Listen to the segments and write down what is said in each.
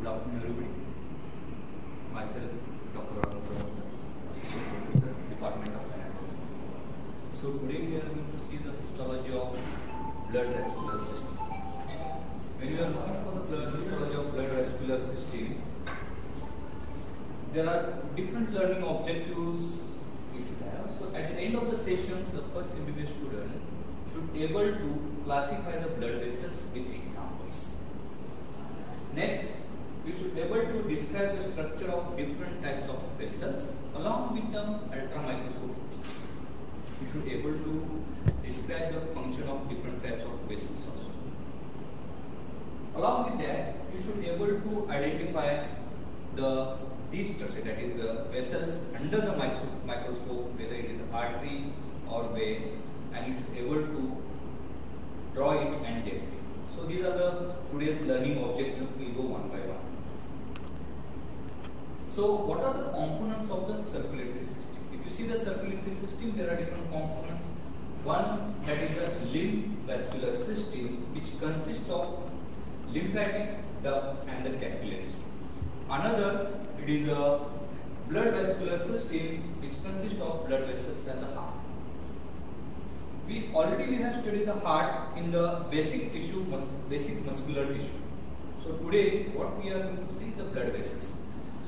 Good afternoon, everybody. Myself, Dr. Arun Associate Professor, Department of Anatomy. So today we are going to see the histology of blood vascular system. When you are looking for the blood histology of blood vascular system, there are different learning objectives you should have. So at the end of the session, the first MBBS student should able to classify the blood vessels with examples. Next, you should able to describe the structure of different types of vessels along with the ultra microscopic picture. You should able to describe the function of different types of vessels also. Along with that, you should able to identify the these structure that is vessels under the microscope, whether it is artery or vein, and you should able to draw it and depict it. So these are the today's learning objective. We'll go one by one. So what are the components of the circulatory system? If you see the circulatory system, there are different components. One that is the lymph vascular system, which consists of lymphatic duct and the capillaries. Another, it is a blood vascular system, which consists of blood vessels and the heart. We already we have studied the heart in the basic tissue, mus basic muscular tissue. So today, what we are going to see the blood vessels.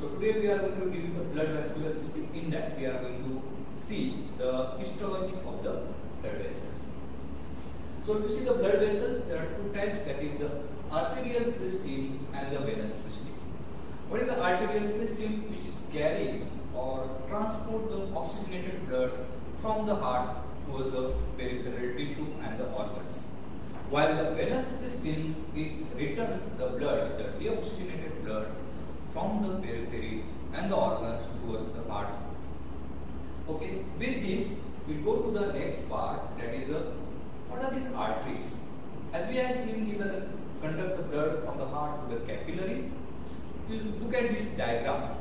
So today we are going to deal with the blood vascular system. In that, we are going to see the histology of the blood vessels. So if you see the blood vessels, there are two types. That is the arterial system and the venous system. What is the arterial system? Which carries or transport the oxygenated blood from the heart towards the peripheral tissue and the organs. While the venous system it returns the blood, the deoxygenated blood from the periphery and the organs towards the heart. Okay, with this we go to the next part that is a what are these arteries? As we have seen, these are the conduct the blood from the heart to the capillaries. If you look at this diagram,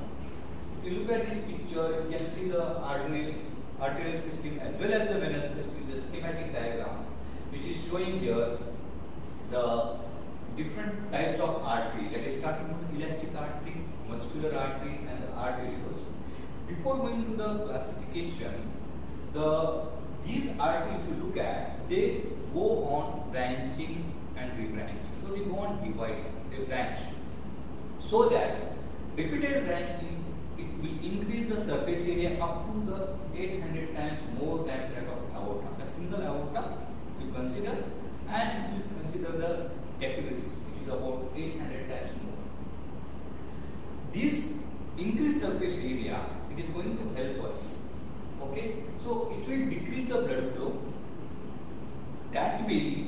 if you look at this picture, you can see the arterial arterial system as well as the venous system, the schematic diagram, which is showing here the different types of artery that is starting with the elastic artery, muscular artery, and the arterioles. Before going to the classification, the these arteries, you look at, they go on branching and rebranching. So they go on dividing, they branch. So that repeated branching, it will increase the surface area up to the 800 times more than that of aorta. A single aorta, if you consider, and if you consider the system, which is about 800 times more. This increased surface area, it is going to help us. Okay, so it will decrease the blood flow. That will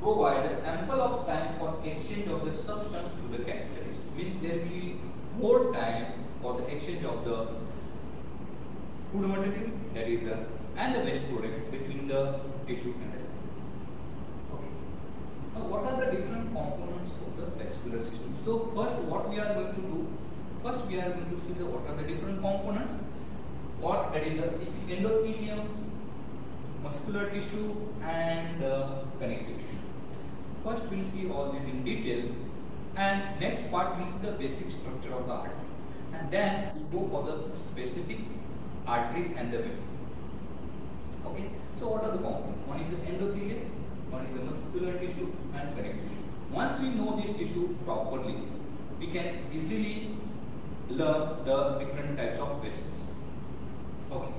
provide ample of time for exchange of the substance to the capillaries. Means there will be more time for the exchange of the food material that is uh, and the waste product between the tissue and the. Now, what are the different components of the vascular system? So, first, what we are going to do? First, we are going to see the what are the different components. What that is the endothelium, muscular tissue, and uh, connective tissue. First, we'll see all these in detail, and next part will see the basic structure of the artery, and then we'll go for the specific artery and the vein. Okay, so what are the components? One is the endothelium, one is the muscular tissue, and connective tissue. Once we know this tissue properly, we can easily learn the different types of vessels. Okay.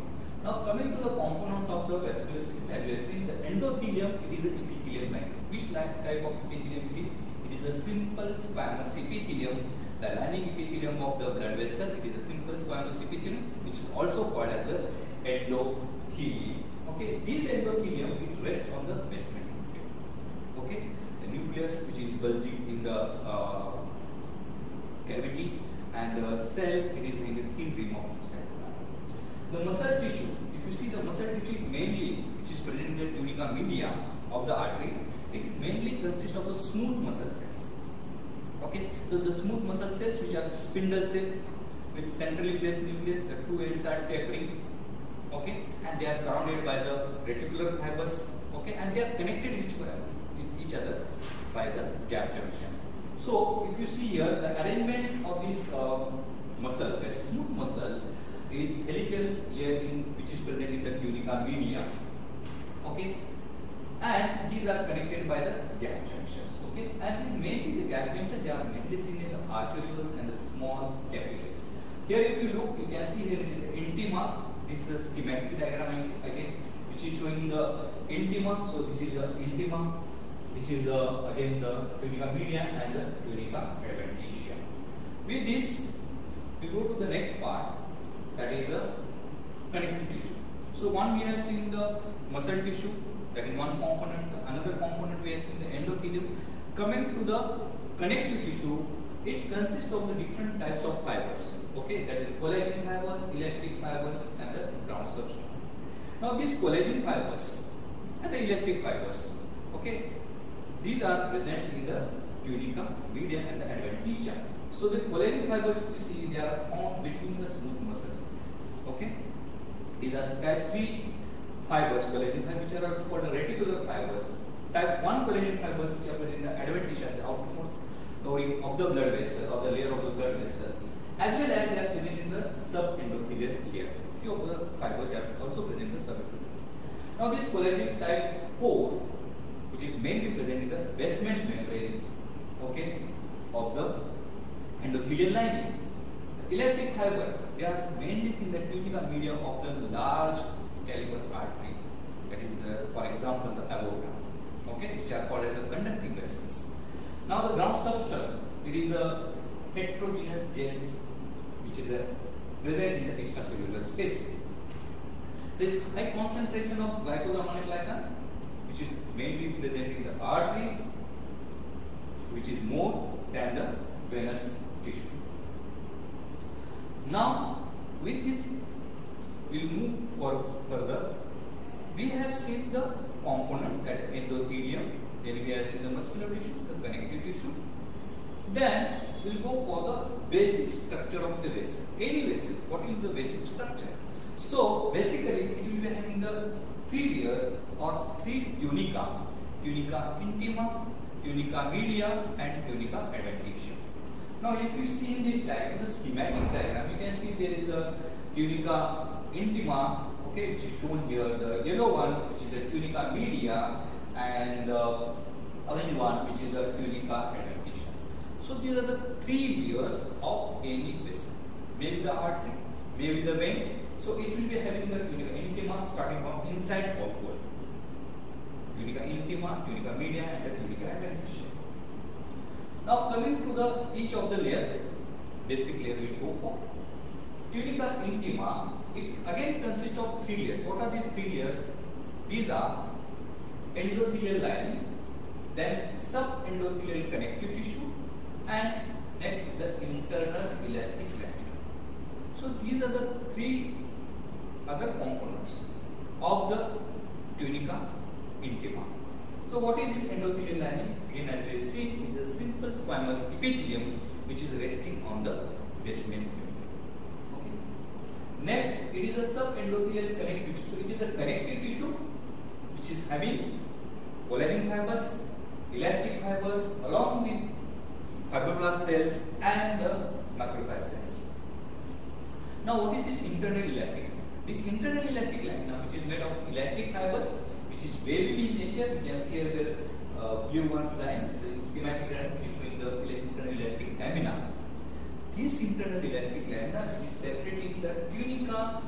Now coming to the components of the vascular system, as we have seen, the endothelium it is an epithelium line. Which type of epithelium it is? It is a simple squamous epithelium. The lining epithelium of the blood vessel, it is a simple squamous epithelium, which is also called as a endothelium. Okay, this endothelium it rests on the basement. Okay, the nucleus which is bulging in the uh, cavity, and the cell it is in the thin rim of cytoplasm. The muscle tissue, if you see the muscle tissue mainly, which is present in the tunica media of the artery, it is mainly consists of the smooth muscle cells. Okay, so the smooth muscle cells which are spindle shape with centrally placed nucleus, the two ends are tapering. Okay, and they are surrounded by the reticular fibers. Okay, and they are connected each, with each other by the gap junction. So if you see here, the arrangement of this uh, muscle, that is smooth muscle, is helical layer in, which is present in the tunica media. Okay, and these are connected by the gap junctions. Okay, and these mainly the gap junctions they are mainly seen in the arterioles and the small capillaries. Here, if you look, you can see here it is the intima. This is a schematic diagram again, which is showing the intima. So this is the intima this is the again the tunica media and the tunica adventitia. With this, we go to the next part that is the connective tissue. So one we have seen the muscle tissue that is one component. Another component we have seen the endothelium. Coming to the connective tissue, it consists of the different types of fibers. Okay, that is collagen fiber, elastic fibers, and the ground substance. Now these collagen fibers and the elastic fibers, okay, these are present in the tunica, media and the adventitia. So the collagen fibers you see they are formed between the smooth muscles. Okay. These are type 3 fibers, collagen fibers which are also called the reticular fibers. Type 1 collagen fibers which are present in the adventitia, the outermost covering of the blood vessel or the layer of the blood vessel as well as they are present in the subendothelial layer. Few of the fibers are also present in the subendothelium. Now this collagen type 4 which is mainly present in the basement membrane okay, of the endothelial lining. The elastic fiber, they are mainly seen in the tunica media of the large caliber artery. That is, uh, for example, the aorta, okay, which are called as the conducting vessels. Now, the ground substance, it is a heterogeneous gel which is uh, present in the extracellular space. There is high concentration of glycosaminoglycan glycan which is mainly present in the arteries, which is more than the venous tissue. Now, with this, we'll move further. We have seen the components that endothelium, then we have seen the muscular tissue, the connective tissue. Then we'll go for the basic structure of the vessel. Any vessel, what is the basic structure? So basically, it will be having the three layers or three tunica, tunica intima, tunica media and tunica adventitia. Now if you see in this diagram, the schematic diagram, you can see there is a tunica intima, okay, which is shown here, the yellow one, which is a tunica media, and the orange one, which is a tunica adventitia. So these are the three layers of any vessel. Maybe the artery, maybe the vein, so it will be having the tunica intima starting from inside outward. Tunica intima, tunica media and the tunica adventitia. Now coming to the each of the layer, basic layer we will go for. Tunica intima, it again consists of three layers. What are these three layers? These are endothelial lining, then subendothelial connective tissue, and next is the internal elastic lamina. So these are the three other components of the tunica intima. So what is this endothelial lining? Again as we see it is a simple squamous epithelium which is resting on the basement membrane. Okay. Next it is a subendothelial connective tissue. It is a connective tissue which is having collagen fibers, elastic fibers along with fibroblast cells and the macrophage cells. Now what is this internal elastic this internal elastic lamina, which is made of elastic fiber, which is wavy in nature, you can see here the uh, one line, the schematic diagram is showing the internal elastic lamina. This internal elastic lamina, which is separating the tunica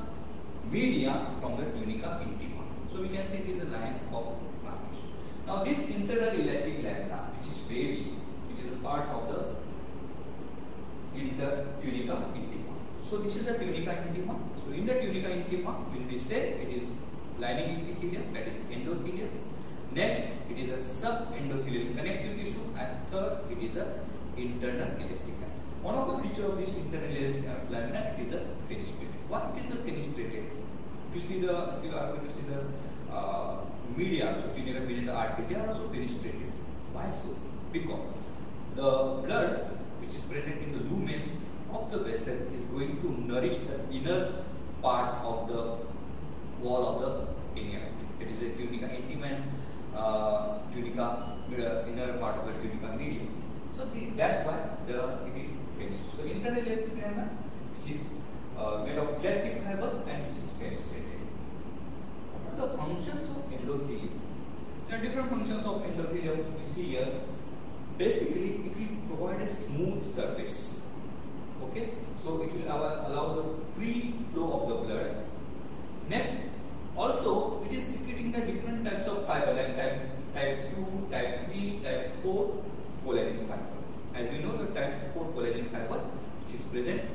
media from the tunica intima. So we can see this is a line of demarcation. Now this internal elastic lamina, which is wavy, which is a part of the inter tunica intima. So this is a tunica intima. So in the tunica intima, when we say it is lining epithelium, that is endothelium. Next, it is a subendothelial connective tissue, and third, it is a internal elastic lamina. One of the feature of this internal elastic lamina, it is a fenestrated. Why it is a fenestrated? If you see the, if you are going to see the uh, media, so tunica media, the artery, they are also fenestrated. Why so? Because the blood which is present in the lumen of the vessel is going to nourish the inner part of the wall of the inner. It is a tunica intima, uh, tunica uh, inner part of the tunica medium. So that's why the it is finished. So internal elastic lamina, which is uh, made of elastic fibers and which is fenestrated. What are the functions of endothelium? There are different functions of endothelium we see here. Basically, it will provide a smooth surface. Okay, so it will allow, the free flow of the blood. Next, also it is secreting the different types of fiber like type, type 2, type 3, type 4 collagen fiber. As we know the type 4 collagen fiber which is present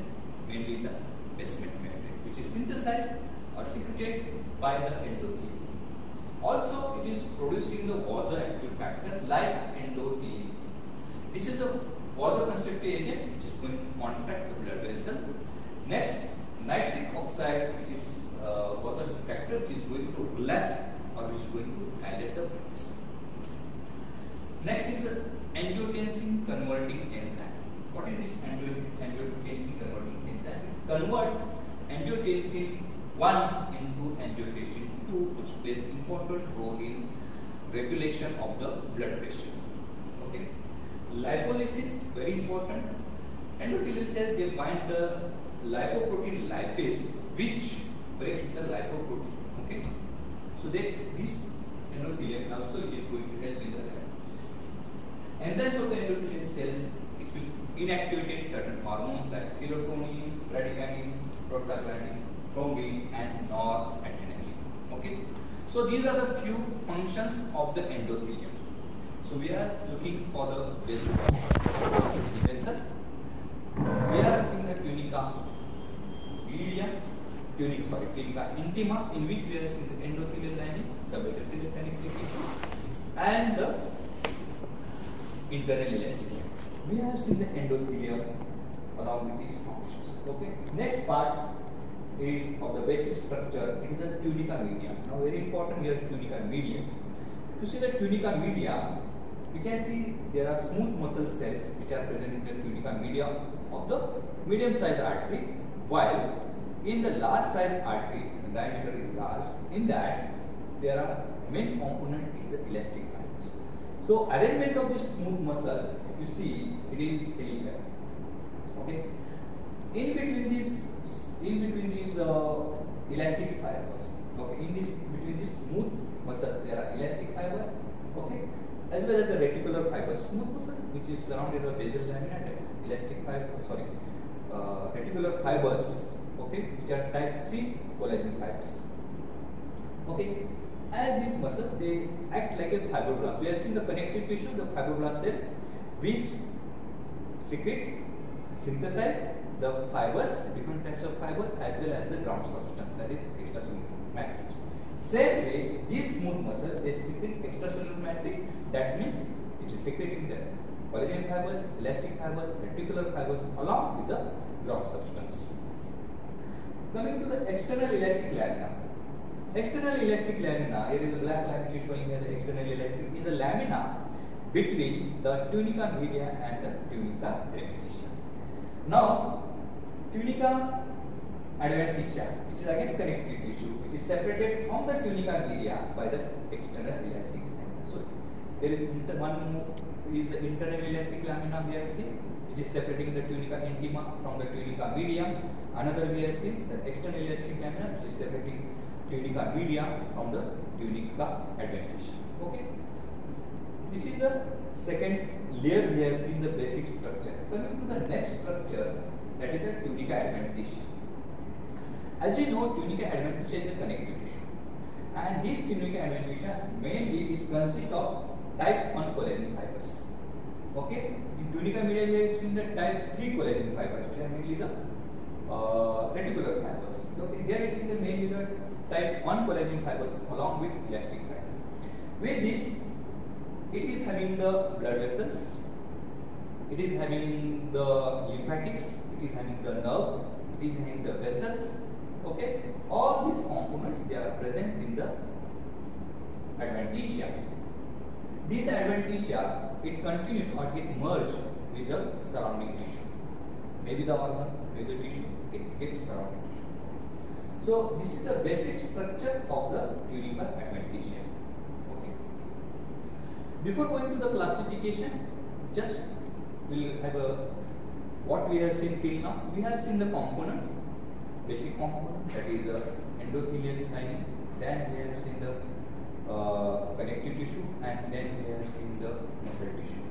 mainly in the basement membrane which is synthesized or secreted by the endothelium. Also it is producing the vasoactive factors like endothelin. This is a vasoconstrictive agent which is going to contract the blood vessel. Next nitric oxide which is uh, which is going to relax or which is going to dilate the blood vessel. Next is angiotensin converting enzyme. What is this angiotensin converting enzyme? It converts angiotensin 1 into angiotensin 2 which plays important role in regulation of the blood pressure. Okay. Lipolysis very important. Endothelial cells they bind the lipoprotein lipase which breaks the lipoprotein. Okay. So they this endothelium also is going to help in the Enzymes of the endothelial cells, it will inactivate certain hormones like serotonin, bradykinin, prostaglandin, thrombin and noradrenaline. Okay. So these are the few functions of the endothelium. So we are looking for the basic vessel. We are seeing the tunica media, tunic sorry, tunica intima in which we are seeing the endothelial lining, subendothelial connective tissue and the internal elastic. We have seen the endothelium along with these functions. Okay. Next part is of the basic structure. It is a tunica media. Now, very important. Have tunica media. If you see the tunica media, you can see there are smooth muscle cells which are present in the tunica media of the medium sized artery, while in the large sized artery, the diameter is large. In that, there are main component is the elastic fibers. so arrangement of this smooth muscle, if you see, it is helical. Okay. In between these, in between these uh, elastic fibers. Okay. In this between these smooth muscles, there are elastic fibers. Okay. As well as the reticular fibers, smooth muscle, which is surrounded by basal lamina, that is elastic fiber. Sorry, uh, reticular fibers. Okay, which are type 3 collagen fibers. Okay as these muscles, they act like a fibroblast. We have seen the connective tissue, the fibroblast cell, which secrete, synthesize the fibers, different types of fiber, as well as the ground substance, that is extracellular matrix. Same way, these smooth muscles, they secrete extracellular matrix, that means it is secreting the collagen fibers, elastic fibers, reticular fibers, along with the ground substance. Coming to the external elastic lamina, External elastic lamina, here is a black line which is showing here the external elastic, is a lamina between the tunica media and the tunica adventitia. Now, tunica adventitia, which is again connective tissue, which is separated from the tunica media by the external elastic lamina. So, there is one is the internal elastic lamina we have seen, which is separating the tunica intima from the tunica media. Another we have seen the external elastic lamina, which is separating tunica media from the tunica adventitia. Okay. This is the second layer we have seen the basic structure. Coming to the next structure that is the tunica adventitia. As we know tunica adventitia is a connective tissue and this tunica adventitia mainly it consists of type 1 collagen fibers. Okay. In tunica media we have seen the type 3 collagen fibers which are mainly the uh, reticular fibers. Okay. Here it is the mainly the type 1 collagen fibers along with elastic fiber. With this, it is having the blood vessels, it is having the lymphatics, it is having the nerves, it is having the vessels. Okay, all these components they are present in the adventitia. This adventitia it continues or get merged with the surrounding tissue. Maybe the organ, maybe the tissue, okay, get surrounding. So this is the basic structure of the tunica adventitia. Okay. Before going to the classification, just we'll have a what we have seen till now. We have seen the components, basic component that is a endothelial lining. Then we have seen the uh, connective tissue, and then we have seen the muscle tissue.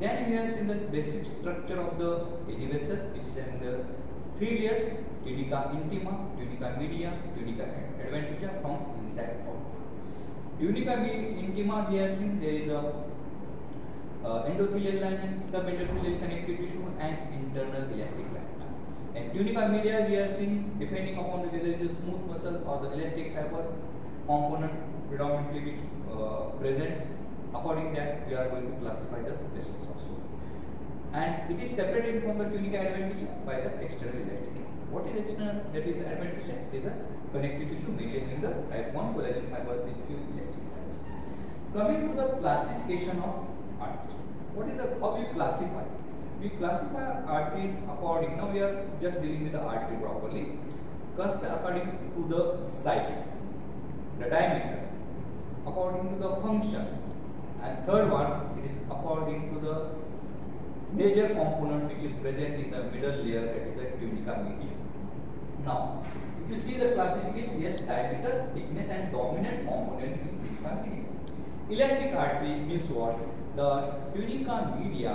Then we have seen the basic structure of the any vessel, which is the three layers: tunica intima, tunica media, tunica adventitia from inside out. Tunica intima, we have seen there is a uh, endothelial lining, subendothelial connective tissue, and internal elastic lamina. And tunica media, we have seen depending upon whether it is smooth muscle or the elastic fiber component predominantly which uh, present. According that, we are going to classify the vessels also. And it is separated from the tunica adventitia by the external elastic. What is external? That is adventitia. It is a connective tissue mainly in the type 1 collagen fiber with few elastic fibers. Coming to the classification of arteries. What is the how we classify? We classify arteries according. Now we are just dealing with the artery properly. Classify according to the size, the diameter, according to the function, and third one it is according to the major component which is present in the middle layer that is a tunica media. Now, if you see the classification, yes, diameter, thickness, and dominant component in tunica media. Elastic artery means what? the tunica media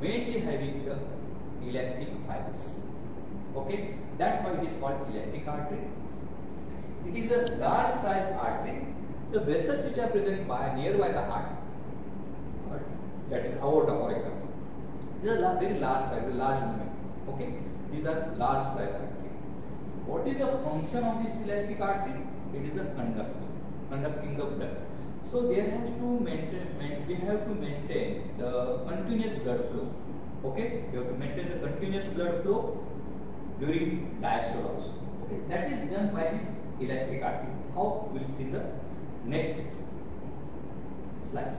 mainly having the elastic fibers. Okay, that's why it is called elastic artery. It is a large size artery. The vessels which are present by nearby the heart, that is aorta for example, these are very large size, large movement. Okay, these are large size artery. What is the function of this elastic artery? It is a conductor, conducting the blood. So there has to maintain, we have to maintain the continuous blood flow. Okay, we have to maintain the continuous blood flow during diastole. Okay, that is done by this elastic artery. How we'll see the next slides.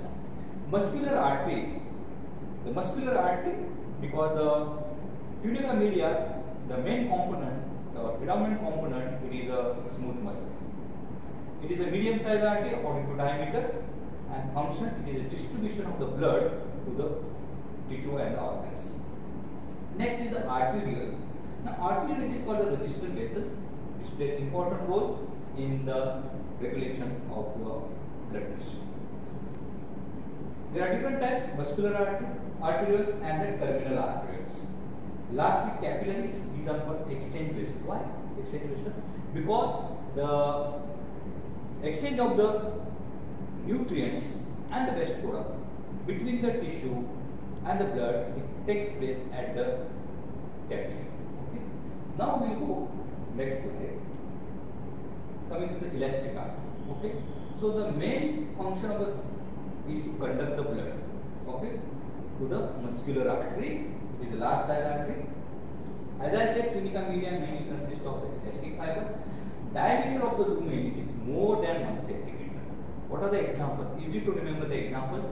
Muscular artery. The muscular artery because the tunica media, the main component, the predominant component, it is a smooth muscles. It is a medium sized artery according to diameter and function. It is a distribution of the blood to the tissue and organs. Next is the arterial. Now arterial is called the register vessels which plays important role in the regulation of your blood pressure. There are different types muscular artery, arterioles and the terminal arterioles. Lastly capillary these are called exchange vessels. Why? Exchange vessels because the exchange of the nutrients and the waste product between the tissue and the blood it takes place at the capillary. Okay. Now we go next slide. Coming to the elastic artery. Okay. So the main function of the is to conduct the blood. Okay. To the muscular artery. It is a large size artery. As I said, tunica media mainly consists of the elastic fiber diameter of the lumen is more than 1 centimeter. What are the examples? Easy to remember the examples.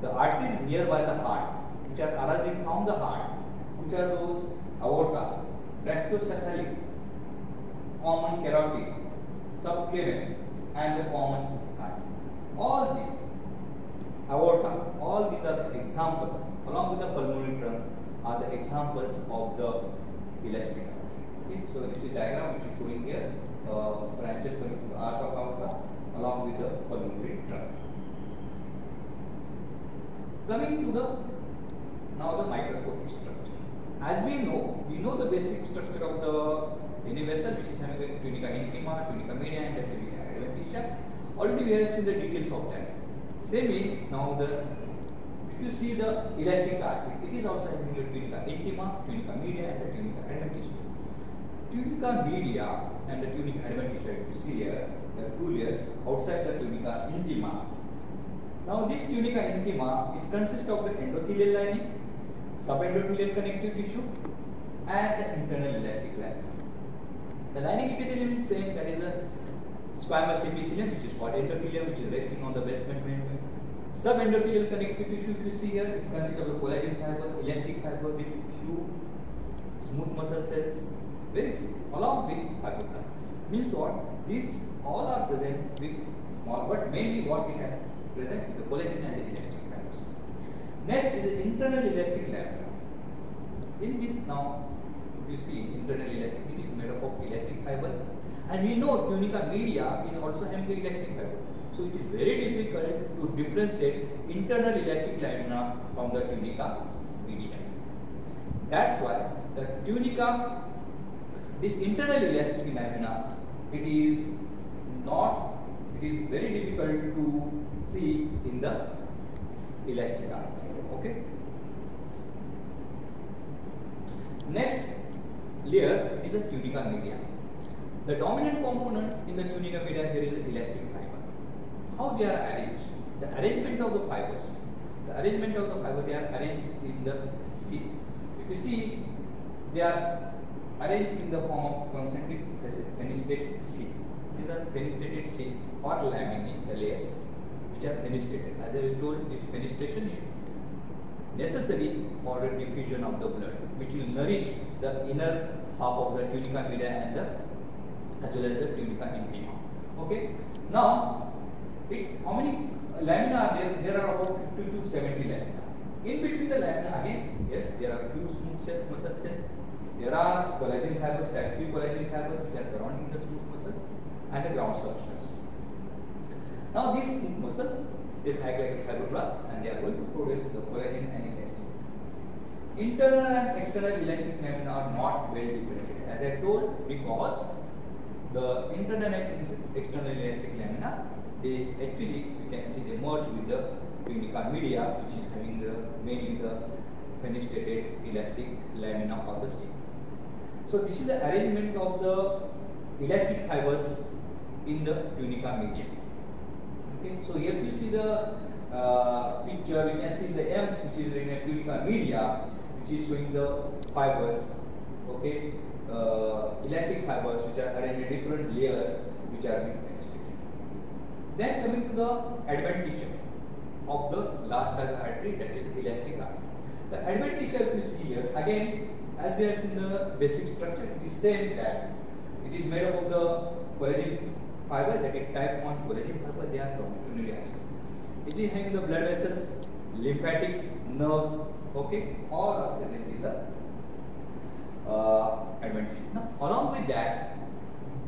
The arteries nearby the heart, which are arising from the heart, which are those aorta, brachiocephalic, common carotid, subclavian, and the common heart. All these aorta, all these are the examples, along with the pulmonary trunk, are the examples of the elastic artery. Okay, so this is diagram which is showing here Uh, branches going to the arch of aorta along with the pulmonary. Coming to the now the microscopic structure. As we know, we know the basic structure of the any vessel which is having a tunica intima, tunica media and tunica adventitia. Already we have seen the details of that. Same way now the if you see the elastic artery, it is also having the tunica intima, tunica media and the tunica adventitia. Tunica media and the tunica adventitia, you see here, the layers outside the tunica intima. Now this tunica intima, it consists of the endothelial lining, subendothelial connective tissue and the internal elastic lining. The lining epithelium is same, that is a squamous epithelium which is called endothelium which is resting on the basement membrane. Subendothelial connective tissue you see here, it consists of the collagen fiber, elastic fiber with few smooth muscle cells very few, along with fibroblasts. Means what? These all are present with small, but mainly what we have present with the collagen and the elastic fibers. Next is the internal elastic lamina. In this now, if you see internal elastic, it is made up of elastic fiber and we know tunica media is also having the elastic fiber. So it is very difficult to differentiate internal elastic lamina from the tunica media. That's why the tunica, this internal elastic lamina, it is not, it is very difficult to see in the elastic arc. Okay. Next layer is a tunica media. The dominant component in the tunica media here is elastic fiber. How they are arranged? The arrangement of the fibers. The arrangement of the fiber they are arranged in the C. If you see, they are arranged in the form of um, concentric fenestrated C. These are fenestrated C or laminae, layers which are fenestrated. As I told, this fenestration is necessary for the diffusion of the blood, which will nourish the inner half of the tunica media and the as well as the tunica intima. Okay. Now, it how many lamina are there? There are about 50 to 70 lamina. In between the lamina again, yes, there are few smooth muscle cells. There are collagen fibers, 3 collagen fibers which are surrounding the smooth muscle and the ground substance. Now these smooth muscle is act like a fibroblast and they are going to produce the collagen and elastin. Internal and external elastic lamina are not well differentiated as I told because the internal and external elastic lamina they actually you can see they merge with the tunica media which is having the mainly the fenestrated elastic lamina of the. So this is the arrangement of the elastic fibers in the tunica media. Okay, so here you see the uh, picture, you can see the M which is in a tunica media which is showing the fibers. Okay, uh, elastic fibers which are arranged in different layers which are being fenestrated. Then coming to the adventitia of the last artery that is elastic artery. The adventitia you see here again as we have seen the basic structure it is same that it is made up of the collagen fiber that is type 1 collagen fiber they are longitudinally It is having the blood vessels, lymphatics, nerves, okay, all are present in the uh, adventitia. Now, along with that,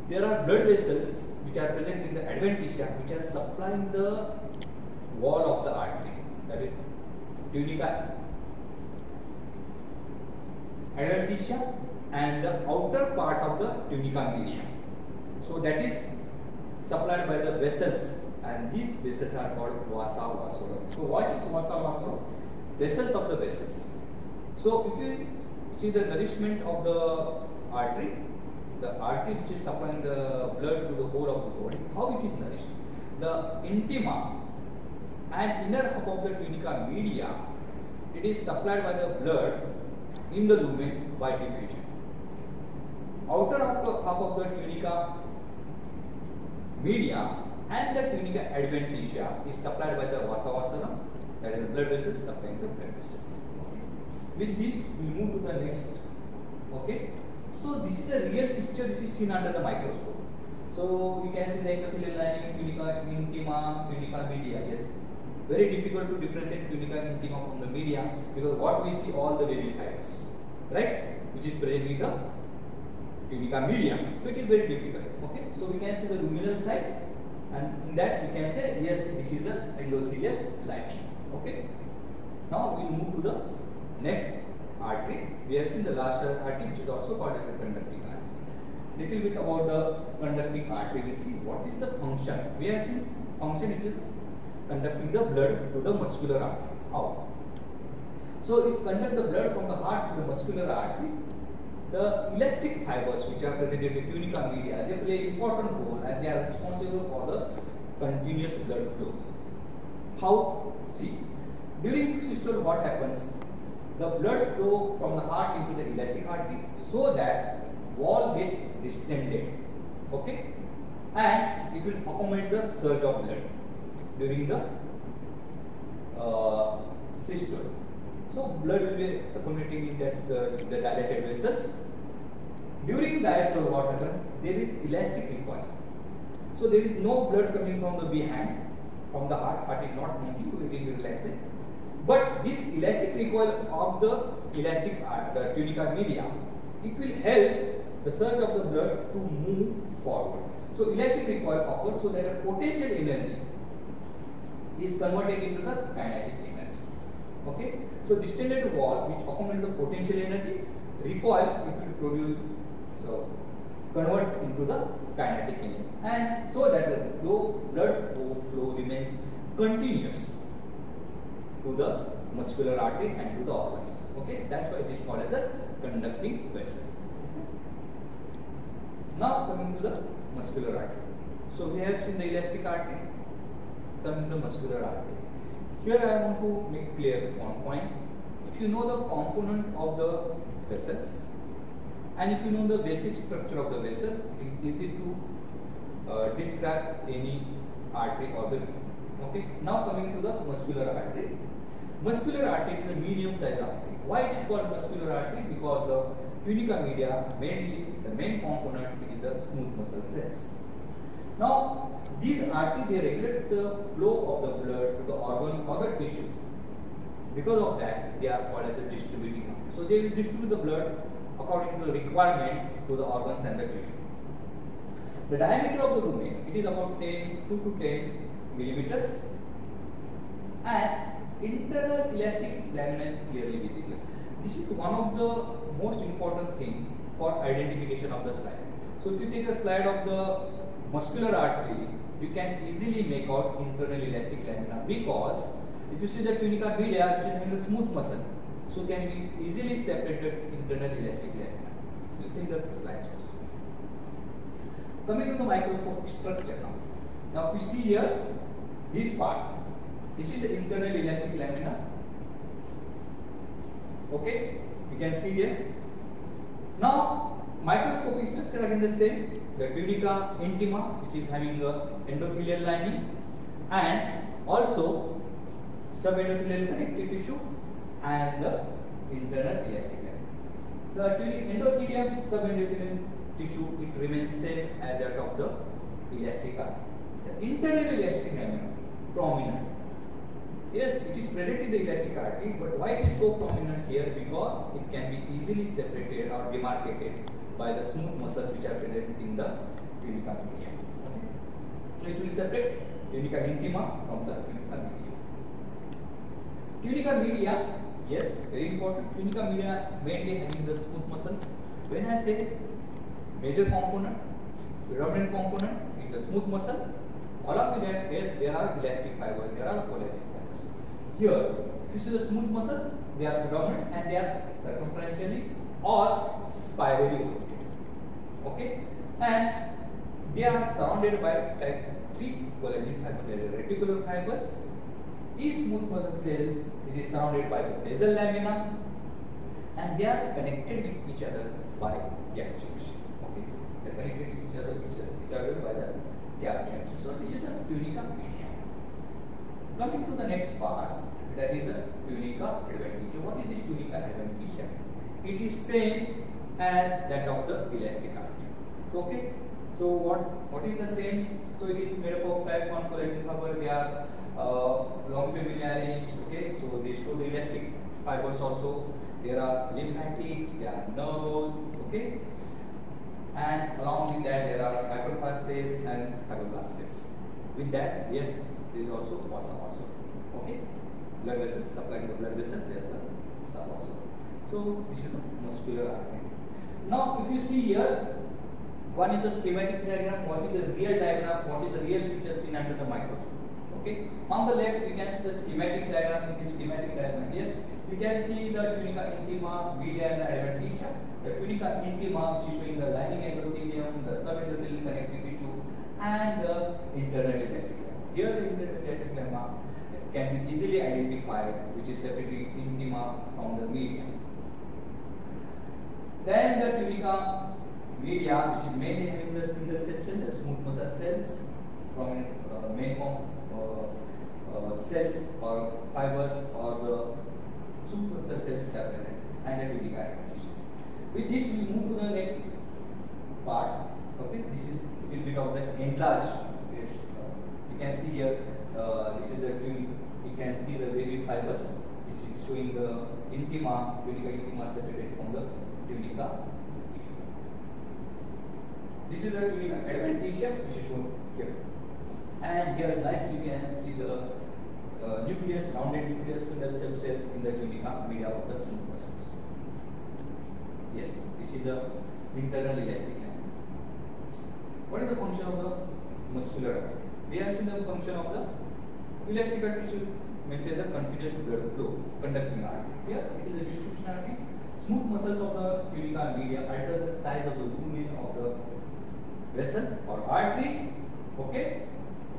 there are blood vessels which are present in the adventitia which are supplying the wall of the artery, that is tunica adventitia and the outer part of the tunica media. So that is supplied by the vessels and these vessels are called vasa vasorum. So what is vasa vasorum? Vessels of the vessels. So if you see the nourishment of the artery, the artery which is supplying the blood to the whole of the body, how it is nourished? The intima and inner half of the tunica media, it is supplied by the blood in the lumen by diffusion. Outer half of the tunica media and the tunica adventitia is supplied by the vasa vasorum, that is the blood vessels supplying the blood vessels. With this, we move to the next. Okay. So this is a real picture which is seen under the microscope. So you can see the endothelial lining, tunica intima, tunica media. Yes, very difficult to differentiate tunica intima from the media because what we see all the baby fibers, right, which is present in the tunica media. So it is very difficult. Okay. So we can see the luminal side, and in that we can say yes, this is a endothelial lining. Okay. Now we move to the Next, artery. We have seen the last artery which is also called as a conducting artery. Little bit about the conducting artery. We see what is the function. We have seen function it is conducting the blood to the muscular artery. How? So it conduct the blood from the heart to the muscular artery. The elastic fibers which are present in the tunica media, they play important role and they are responsible for the continuous blood flow. How? See, during systole what happens? the blood flow from the heart into the elastic artery so that wall get distended okay and it will accommodate the surge of blood during the uh, systole so blood will be accumulating in that surge the dilated vessels. During diastole what happens there is elastic recoil. So there is no blood coming from the behind from the heart. Heart is not moving it is relaxing. But this elastic recoil of the elastic uh, the tunica media, it will help the surge of the blood to move forward. So elastic recoil occurs so that the potential energy is converted into the kinetic energy. Okay. So distended wall which accumulate the potential energy recoil it will produce so convert into the kinetic energy and so that the blood flow remains continuous to the muscular artery and to the organs. Okay, that's why it is called as a conducting vessel. Now coming to the muscular artery. So we have seen the elastic artery, coming to muscular artery. Here I want to make clear one point. If you know the component of the vessels and if you know the basic structure of the vessel, it is easy to uh, describe any artery or the Okay. Now coming to the muscular artery. Muscular artery is a medium sized artery. Why it is called muscular artery? Because the tunica media mainly the main component is a smooth muscle cells. Now these arteries they regulate the flow of the blood to the organ or the tissue. Because of that they are called as the distributing artery. So they will distribute the blood according to the requirement to the organs and the tissue. The diameter of the lumen it is about 10 2 to 10 millimeters and internal elastic lamina is clearly visible. This is one of the most important thing for identification of the slide. So if you take a slide of the muscular artery, you can easily make out internal elastic lamina because if you see the tunica media, which is having a smooth muscle, so can be easily separated internal elastic lamina. You see the slides. Coming to the microscope structure now. Now if you see here, this part, this is the internal elastic lamina. Okay, you can see here. Now, microscopic structure again the same. The tunica intima, which is having the endothelial lining, and also subendothelial connective tissue and the internal elastic lamina. The endothelium subendothelial tissue it remains same as that of the elastic. The internal elastic lamina prominent. Yes, it is present in the elastic artery, but why it is so prominent here? Because it can be easily separated or demarcated by the smooth muscles which are present in the tunica media. So it will separate tunica intima from the tunica media. Tunica media, yes, very important. Tunica media mainly having the smooth muscle. When I say major component, predominant component is the smooth muscle Along with that, yes, there are elastic fibers, there are collagen fibers. Here, you see the smooth muscle, they are predominant and they are circumferentially or spirally oriented. Okay, and they are surrounded by type 3 collagen are reticular fibers. Each smooth muscle cell is surrounded by the basal lamina and they are connected with each other by gap junction. Okay, they are connected with each other, each other by the so this is a tunica media. Coming to the next part, that is a tunica adventitia. What is this tunica adventitia? It is same as that of the elastic artery. So okay. So what what is the same? So it is made up of five collagen fiber. They are uh, longitudinally arranged. Okay. So they show the elastic fibers also. There are lymphatics. There are nerves. Okay and along with that there are cells and fibroblast cells. With that, yes, there is also vasa also. Okay, blood vessels supplying the blood vessels, there the vasa also. So this is muscular artery. Now, if you see here, one is the schematic diagram, what is the real diagram, what is the real picture seen under the microscope. Okay, on the left we can see the schematic diagram. In the schematic diagram, yes, you can see the tunica intima, media, and the adventitia the tunica intima which is showing the lining endothelium, the subendothelial connective tissue and the internal elastic lamina. Here the internal elastic lamina can be easily identified which is separately intima from the media. Then the tunica media which is mainly having the spindle section, the smooth muscle cells, prominent uh, main uh, uh, cells or fibers or the smooth muscle cells which are present and the tunica with this, we move to the next part. Okay, this is a little bit of the enlarged. Yes. You can see here. Uh, this is a twin. You can see the very fibers. Which is showing the intima, tunica intima separated from the tunica. This is the tunica adventitia which is shown here. And here nicely you can see the uh, nucleus, rounded nucleus spindle cell cells in the tunica made out of the smooth muscles. Yes, this is the internal elastic line. What is the function of the muscular? We have seen the function of the elastic tissue maintain the continuous blood flow conducting artery. Here it is a distribution artery. Smooth muscles of the tunica media alter the size of the lumen of the vessel or artery. Okay,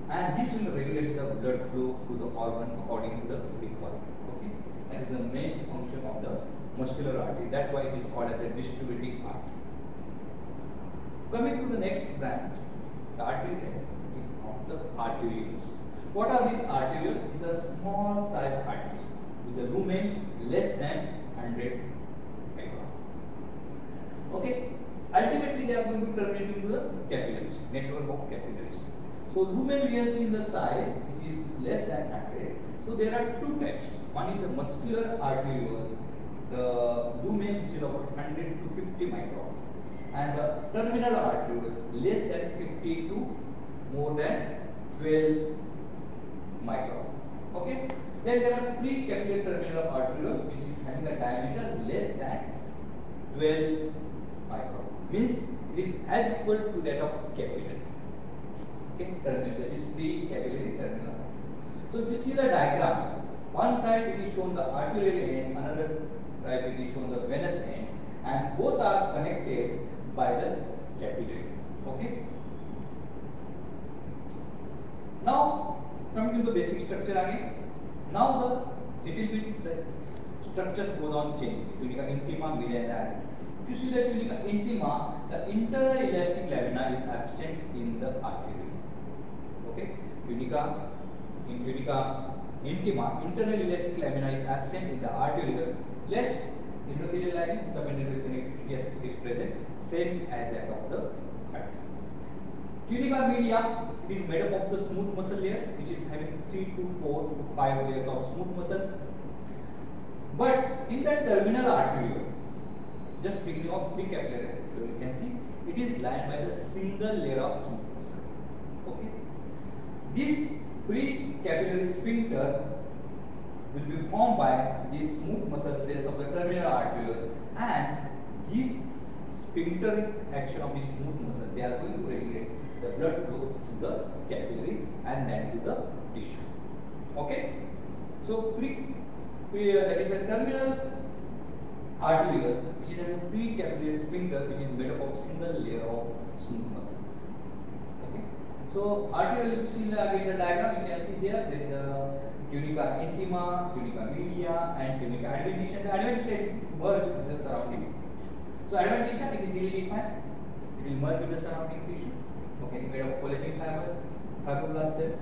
and this will regulate the blood flow to the organ according to the requirement. Okay, that is the main function of the muscular artery. That's why it is called as a distributing artery. Coming to the next branch, the artery of the arterioles. What are these arterioles? These are small size arteries with a lumen less than 100 micron. Okay. Ultimately, they are going to terminate into the capillaries, network of capillaries. So, lumen we have seen the size which is less than 100. So, there are two types. One is a muscular arteriole, the lumen which is about 100 to 50 microns, and the terminal arterioles less than 50 to more than 12 micron. Okay. Then there are pre-capillary terminal arteriole which is having a diameter less than 12 Means it is as equal to that of capillary. Okay, terminal that is pre-capillary terminal. So if you see the diagram, one side it is shown the arterial end, another side it is shown the venous end, and both are connected by the capillary. Okay. Now coming to the basic structure again. Now the little bit the structures goes on change. Tunica intima, media and. If you see the tunica intima, the internal elastic lamina is absent in the artery. Okay, tunica in tunica intima, internal elastic lamina is absent in the arteriole. Less endothelial lining, subendothelial connectivity yes, it is present, same as that of the artery. Tunica media it is made up of the smooth muscle layer which is having 3 to 4 to 5 layers of smooth muscles. But in the terminal arteriole, just speaking of precapillary arteriole, you can see it is lined by the single layer of smooth muscle. Okay. This precapillary sphincter will be formed by these smooth muscle cells of the terminal arteriole and this sphincteric action of the smooth muscle they are going to regulate the blood flow to the capillary and then to the tissue. Okay. So pre, pre uh, that is a terminal arteriole which is a pre-capillary sphincter which is made up of single layer of smooth muscle. Okay. So arteriole if you see the, again the diagram you can see here there is a tunica intima, tunica media and tunica adventitia. The adventitia merge with the surrounding. So adventitia it is easily defined. It will merge with the surrounding tissue okay, made of collagen fibers, fibroblast cells.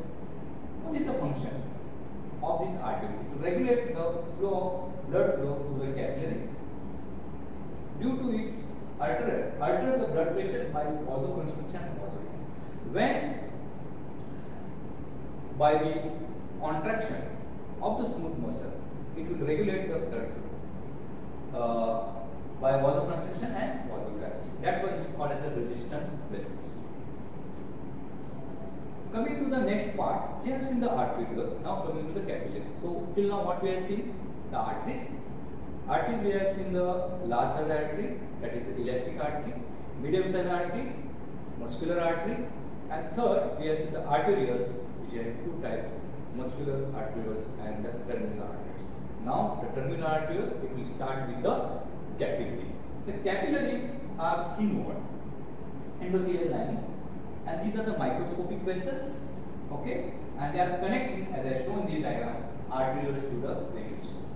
What is the function of this artery? To regulate the flow of blood flow to the capillaries. Due to its alter, alters the blood pressure by its vasoconstriction and vasoconstriction. When by the contraction of the smooth muscle, it will regulate the blood flow uh, by vasoconstriction and vasodilatation. That's why it is called as a resistance vessels. Coming to the next part, we have seen the arterioles. Now coming to the capillaries. So till now what we have seen? The arteries. Arteries we have seen the large size artery, that is the elastic artery, medium size artery, muscular artery, and third we have seen the arterioles, which are two types, muscular arterioles and the terminal arteries. Now the terminal arteriole, it will start with the capillary. The capillaries are thin wall, endothelial lining and these are the microscopic vessels okay and they are connecting as I have shown in the diagram arterioles to the veins.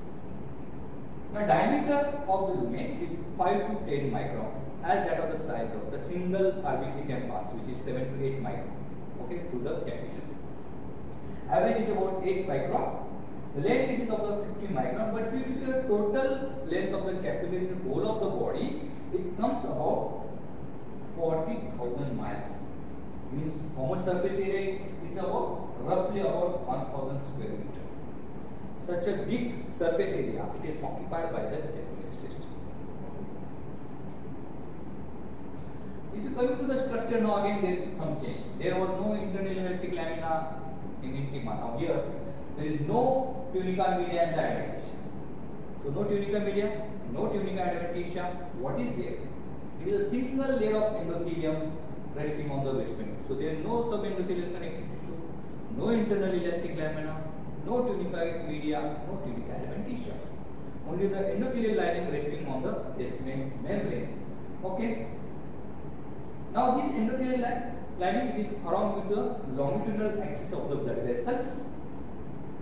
The diameter of the lumen is 5 to 10 micron as that of the size of the single RBC can pass which is 7 to 8 micron okay to the capillary. Average is about 8 micron. The length it is of the 50 micron but if you the total length of the capillary the whole of the body it comes about 40,000 miles means how much surface area it is about roughly about 1000 square meter. Such a big surface area, it is occupied by the capillary system. If you come to the structure now again there is some change. There was no internal elastic lamina in intima. Now here there is no tunica media and the adventitia. So no tunica media, no tunica adventitia. What is there? It is a single layer of endothelium resting on the basement. So there is no subendothelial connective tissue, no internal elastic lamina, no tunica media, no tunica adventitia. Only the endothelial lining resting on the basement membrane. Okay. Now this endothelial lining it is around with the longitudinal axis of the blood vessels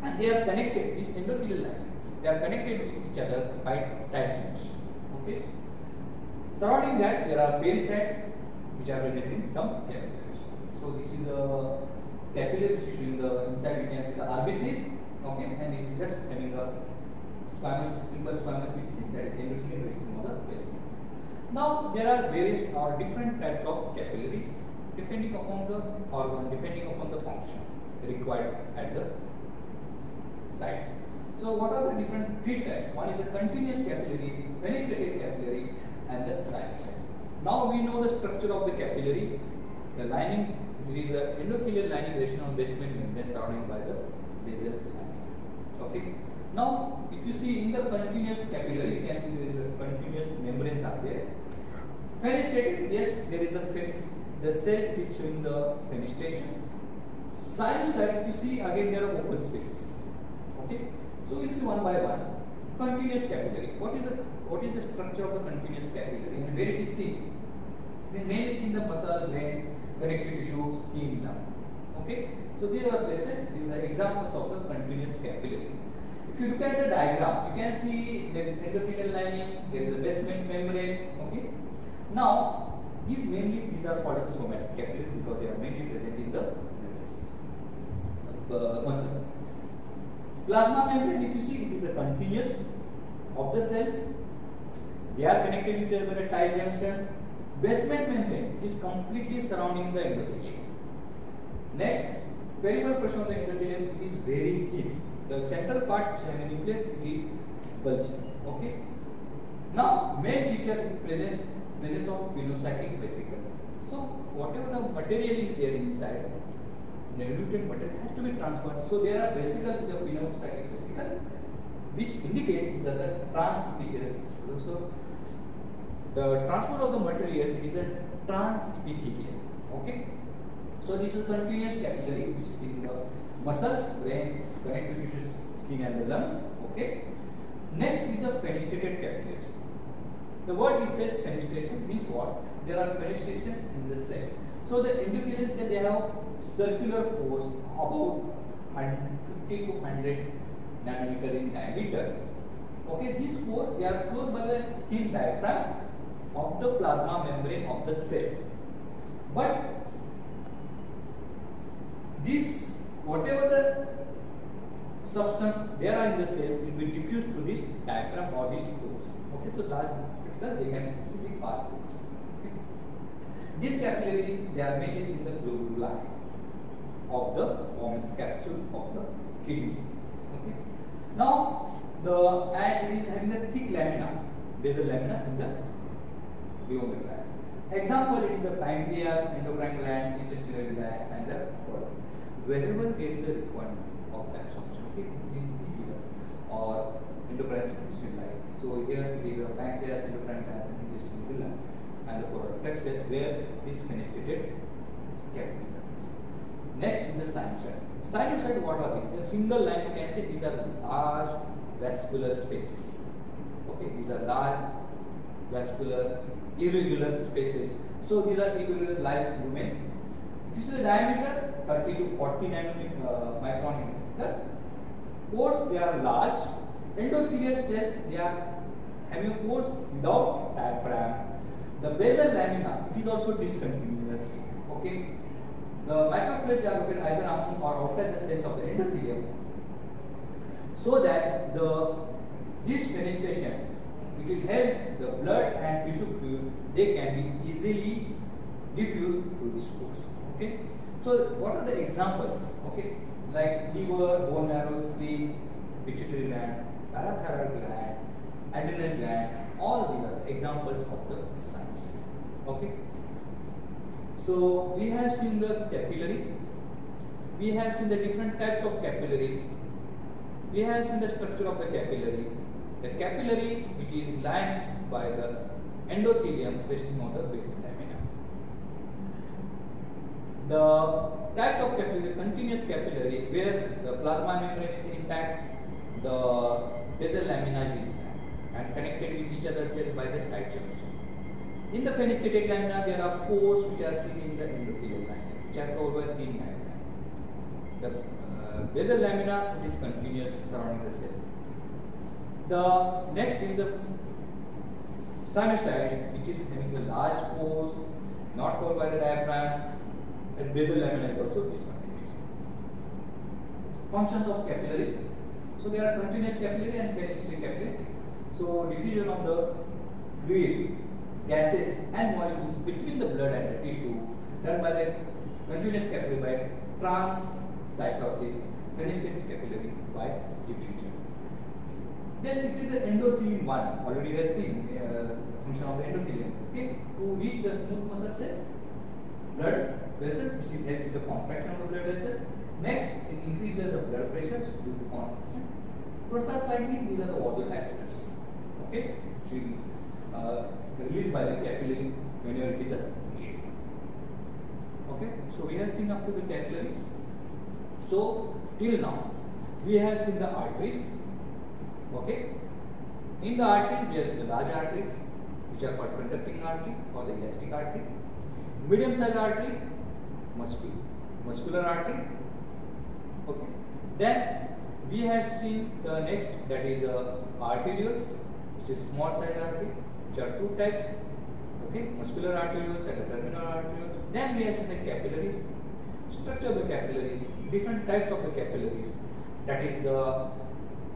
and they are connected, this endothelial lining, they are connected with each other by tight junction. Okay. Surrounding that there are pericytes which are present some capillaries. So this is a capillary which is the inside we can see the RBCs okay and it is just having a squamous simple squamous that is endothelium resting on the basement. Now there are various or different types of capillary depending upon the organ, depending upon the function required at the site. So what are the different three types? One is a continuous capillary, fenestrated capillary and the sinusoid. Now we know the structure of the capillary. The lining, there is a endothelial lining on basement membrane surrounded by the basal lining. Okay. Now, if you see in the continuous capillary, you can see there is a continuous membranes are there. Fenestrated, yes, there is a the cell is showing the fenestration. Sinusoid, you see again there are open spaces. Okay, so we'll see one by one. Continuous capillary. What is the what is the structure of the continuous capillary and where it is seen? The main is in the muscle, vein, connective tissue, skin, nerve. Okay, so these are places. These are examples of the continuous capillary. If you look at the diagram, you can see there is endothelial lining, there is a basement membrane. Okay, now these mainly these are called as somatic capillary because they are mainly present in the uh, muscle. Plasma membrane, if you see, it is a continuous of the cell. They are connected with each other at tight junction. Basement membrane is completely surrounding the endothelium. Next, peripheral portion of the endothelium it is very thin. The central part which nucleus it is bulging. Okay. Now, main feature presence presence of pinocytic vesicles. So whatever the material is there inside, the nutrient material has to be transferred. So there are vesicles of pinocytic vesicle which indicates these are the transepithelial So the transport of the material is a transepithelial. Okay. So this is continuous capillary which is in the muscles, brain, connective tissues, skin and the lungs. Okay. Next is the fenestrated capillaries. The word it says fenestration means what? There are fenestrations in the cell. So the endothelial cell they have circular pores about 50 to 100 nanometer in diameter. Okay, these pores they are closed by the thin diaphragm of the plasma membrane of the cell. But this whatever the substance there are in the cell will be diffused through this diaphragm or these pores. Okay, so large they can easily pass through this. These capillaries, they are mainly in the glomeruli of the Bowman's capsule of the kidney. Okay. Now, the and it is having a thick lamina, basal lamina in the gland. Example, it is the pancreas, endocrine gland, intestinal gland, and the colon. Wherever there is a requirement of absorption, okay, here or endocrine secretion like so here it is a pancreas, endocrine glands, and intestinal gland, and the choroid plexus where this fenestrated capillary. Next is the sinusoid. Sinusoid what are they? A single line you can say these are large vascular spaces. Okay, these are large vascular irregular spaces. So these are irregular life lumen. This is the diameter 30 to 40 nanometer uh, micron. The pores they are large. Endothelial cells they are pores without diaphragm. The basal lamina it is also discontinuous. Okay. The microflare are located either among or outside the cells of the endothelium, so that the this fenestration it will help the blood and tissue fluid they can be easily diffused through this pores. Okay. So what are the examples? Okay, like liver, bone marrow, spleen, pituitary gland, parathyroid gland, adrenal gland, all these are examples of the sinus. Okay. So we have seen the capillaries. we have seen the different types of capillaries, we have seen the structure of the capillary, the capillary which is lined by the endothelium resting on the basal lamina. The types of capillary, continuous capillary where the plasma membrane is intact, the basal lamina is intact and connected with each other cells by the tight junction. In the fenestrated lamina, there are pores which are seen in the endothelial line, which are covered by thin membrane. The uh, basal lamina is continuous surrounding the cell. The next is the sinusoids, which is having the large pores, not covered by the diaphragm, and basal lamina is also discontinuous. Functions of capillary. So there are continuous capillary and fenestrated capillary. So diffusion of the fluid, gases and molecules between the blood and the tissue done by the continuous capillary by transcytosis, fenestrated capillary by diffusion. They secrete the endothelin 1, already we have seen uh, function of the endothelium, okay, to reach the smooth muscle cells, blood vessel, which is help with the contraction of the blood vessel. Next, it increases the blood pressure due to contraction. Prostacyclin, these are the vasodilators okay which uh, released by the capillary whenever it is a need. Okay, so we have seen up to the capillaries. So till now we have seen the arteries. Okay, in the arteries we have the large arteries which are called conducting artery or the elastic artery. Medium sized artery, muscular, muscular artery. Okay, then we have seen the next that is uh, arterioles which is small size artery, which are two types, okay, muscular arterioles and the terminal arterioles. Then we have seen the capillaries, structure of the capillaries, different types of the capillaries, that is the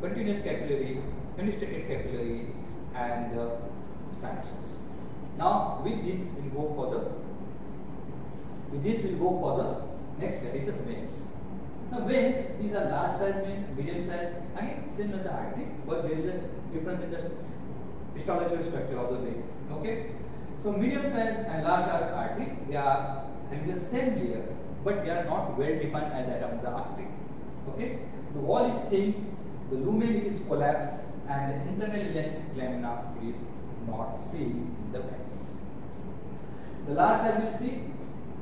continuous capillary, fenestrated capillaries, and the sinuses. Now, with this, we will go for the with this, we will go for the next that is the veins. Now, veins, these are large size veins, medium size, again, same as the artery, but there is a difference in the histological structure of the vein. Okay. So medium size and large size artery, they are having the same layer, but they are not well defined as that of the artery. Okay. The wall is thin, the lumen is collapsed, and the internal elastic lamina is not seen in the veins. The last as you see,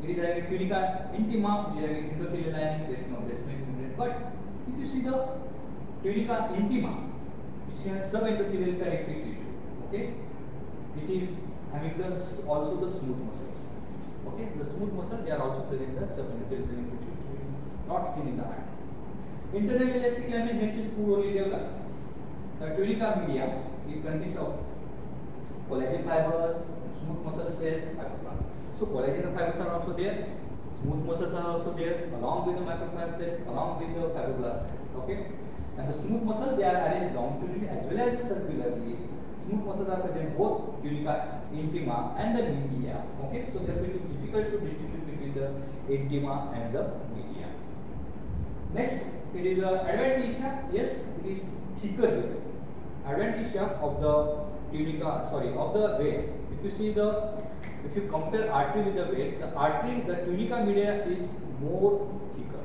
it is having tunica intima, which is having endothelial lining, there is no basement membrane. But if you see the tunica intima, which has subendothelial connective tissue, okay, which is having the, also the smooth muscles. Okay, the smooth muscle they are also present in the subendothelial is not seen in the heart. Internal elastic lamina head is poorly developed. The tunica media it consists of collagen fibers, smooth muscle cells, fibroblasts. So collagen fibers are also there, smooth muscles are also there, along with the macrophage cells, along with the fibroblast cells. Okay, and the smooth muscle they are arranged longitudinally as well as circularly smooth muscles are present both tunica intima and the media. Okay, so therefore it is difficult to distinguish between the intima and the media. Next, it is a adventitia. Yes, it is thicker. Adventitia of the tunica, sorry, of the vein. If you see the, if you compare artery with the vein, the artery, the tunica media is more thicker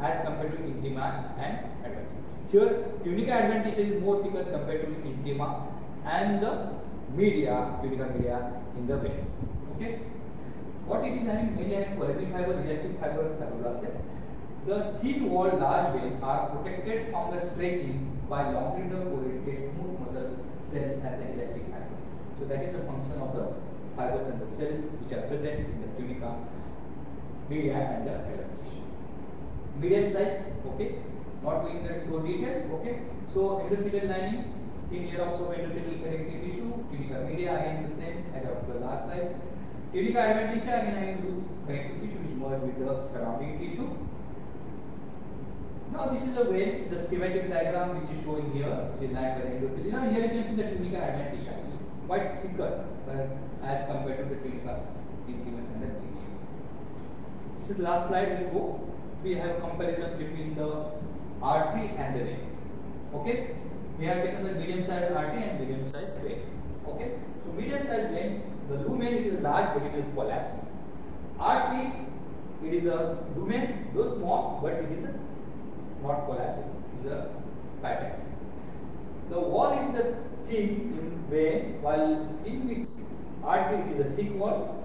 as compared to intima and adventitia. Here, tunica adventitia is more thicker compared to intima and the media, tunica media in the vein. Okay. What it is having mainly having collagen fiber, elastic fiber, fibroblast. The thin walled large veins are protected from the stretching by longitudinal oriented smooth muscles, cells and the elastic fibers. So that is a function of the fibers and the cells which are present in the tunica, media and the adventitia. Medium size, okay not going into so detail. Okay, so endothelial lining, thin layer of subendothelial connective tissue, tunica media again the same as of the last slide. Tunica adventitia again having loose connective tissue which merge with the surrounding tissue. Now this is a way the schematic diagram which is showing here, the endothelium. Now here you can see the tunica adventitia, which is quite thicker uh, as compared to the tunica intima and the media. This is the last slide. We go. We have comparison between the artery and the vein. Okay, we have taken the medium size artery and medium size vein. Okay, so medium sized vein, the lumen it is large but it is collapsed. Artery, it is a lumen, though small but it is a not collapsed. is a pattern. The wall is a thick in vein, while in the artery it is a thick wall.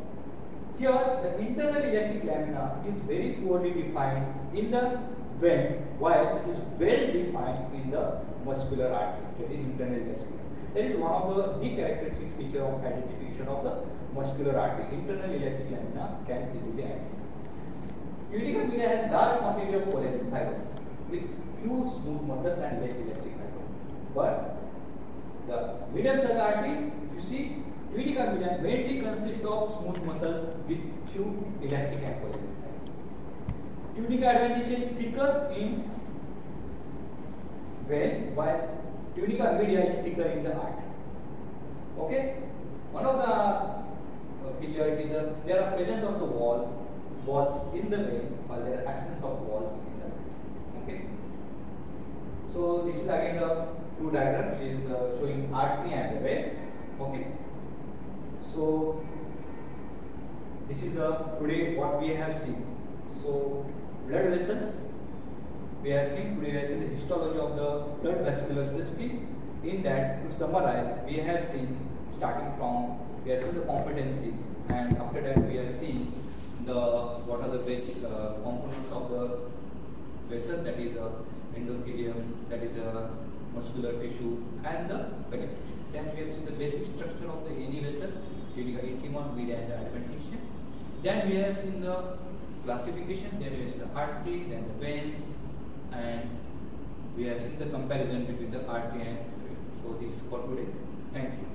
Here, the internal elastic lamina is very poorly defined in the veins, while it is well defined in the muscular artery, that is internal elastic. That is one of the, characteristic feature of identification of the muscular artery. Internal elastic lamina can easily identify. Tunica media has large quantity of collagen fibers with few smooth muscles and less elastic fibers. But the medium cell artery, if you see, tunica media mainly consists of smooth muscles with few elastic and collagen fibers. Tunica adventitia is thicker in vein while tunica media is thicker in the artery. Okay? One of the uh, feature is uh, there are presence of the wall walls in the vein while there are absence of walls. Okay? So this is again the two diagram which is uh, showing artery and the vein. Okay? So this is the today what we have seen. So blood vessels we have seen today we have seen the histology of the blood vascular system. In that, to summarize, we have seen starting from we have seen the competencies, and after that we have seen the what are the basic uh, components of the vessel that is a endothelium, that is a muscular tissue, and the connective tissue. Then we have seen the basic structure of the any vessel, tunica intima, media, and the adventitia. Then we have seen the classification. Then we have seen the artery, then the veins, and we have seen the comparison between the artery and the vein. So this is for today. Thank you.